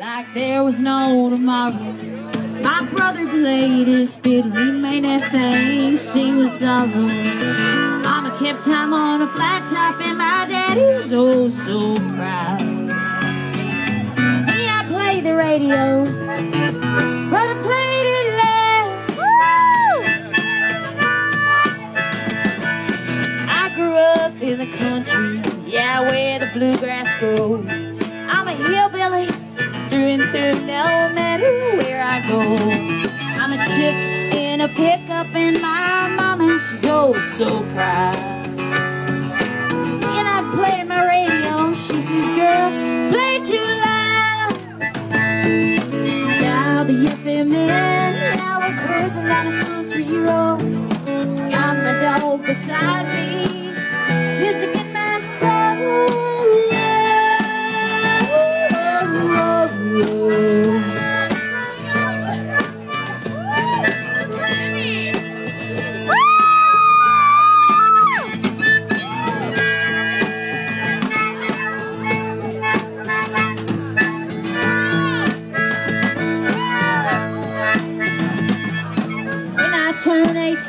like there was no tomorrow. My brother played his fiddle, he made that thing sing with sorrow. Mama kept time on a flat top, and my daddy was oh so proud. Me, I played the radio, but I played it loud. I grew up in the country, yeah, where the bluegrass grows. I'm a hillbilly through no matter where I go. I'm a chick in a pickup, and my mama, she's oh so proud. And I played my radio, she says, girl, play too loud. Now the FM in, now we're cruising down a country road. Got my dog beside me,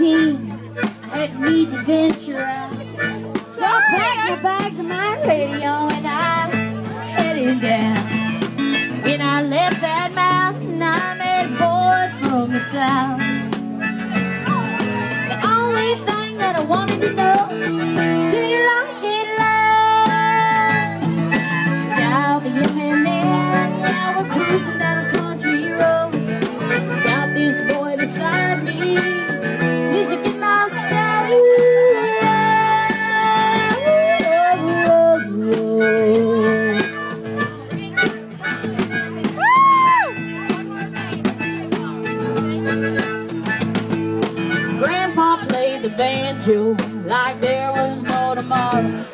18, I had need to venture out. So I packed my bags and my radio and I headed down. When I left that mountain, I met a boy from the south. into like there was no tomorrow.